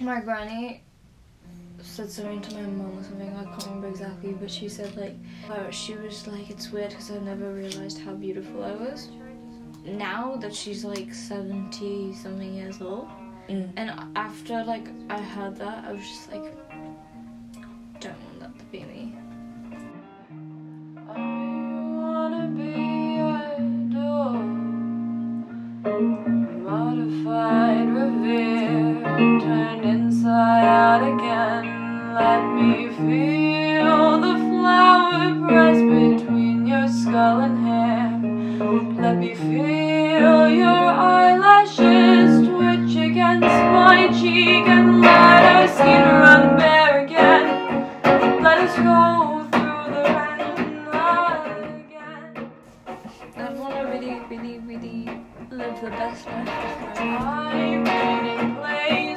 my granny said something to my mom or something. I can't remember exactly, but she said like, she was like, it's weird because I never realized how beautiful I was. Now that she's like seventy something years old, Mm. and after like I heard that, I was just like, don't want that to be me. Me feel the flower pressed between your skull and hair. Let me feel your eyelashes twitch against my cheek and let our skin run bare again. Let us go through the rain again. I want to really, really, really live the best life. of my life.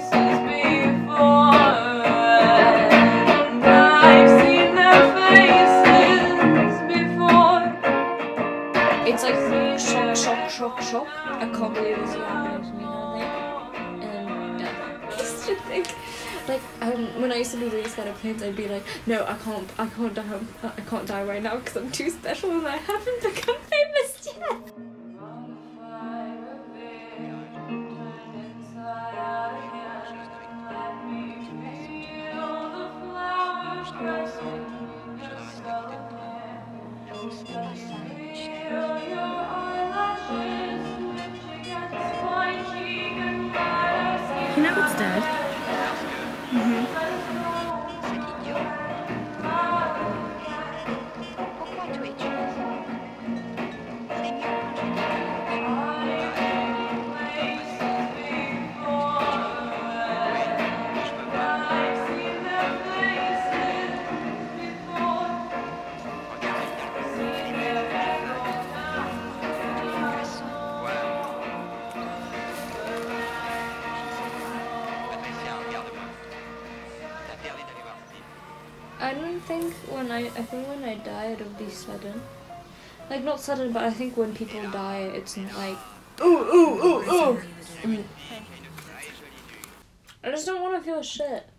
It's like shock, shock, shock, shock. I can't believe this is happening to me and yeah, I just to think. Like um, when I used to be really scared of planes, I'd be like, no, I can't, I can't die, I can't die right now because I'm too special and I haven't become famous yet. Dead. I don't think when I, I think when I die it'll be sudden. Like not sudden, but I think when people die, it's not like ooh ooh ooh ooh. I mean, I just don't want to feel shit.